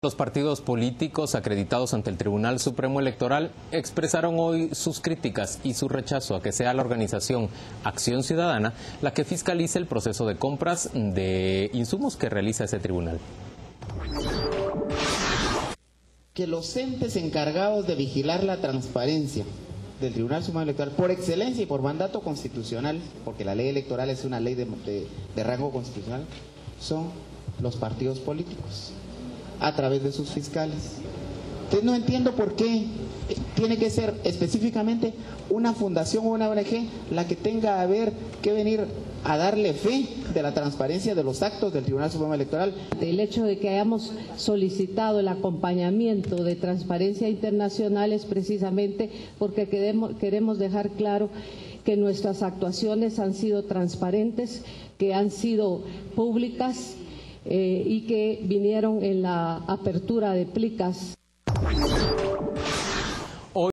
Los partidos políticos acreditados ante el Tribunal Supremo Electoral expresaron hoy sus críticas y su rechazo a que sea la organización Acción Ciudadana la que fiscalice el proceso de compras de insumos que realiza ese tribunal. Que los entes encargados de vigilar la transparencia del Tribunal Supremo Electoral por excelencia y por mandato constitucional, porque la ley electoral es una ley de, de rango constitucional, son los partidos políticos a través de sus fiscales. Entonces no entiendo por qué tiene que ser específicamente una fundación o una ONG la que tenga a ver que venir a darle fe de la transparencia de los actos del Tribunal Supremo Electoral. El hecho de que hayamos solicitado el acompañamiento de Transparencia Internacional es precisamente porque queremos, dejar claro que nuestras actuaciones han sido transparentes, que han sido públicas eh, y que vinieron en la apertura de plicas.